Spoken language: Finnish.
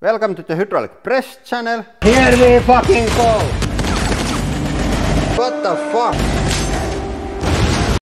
Welcome to the Hydraulic Press channel. Here we fucking go! What the fuck?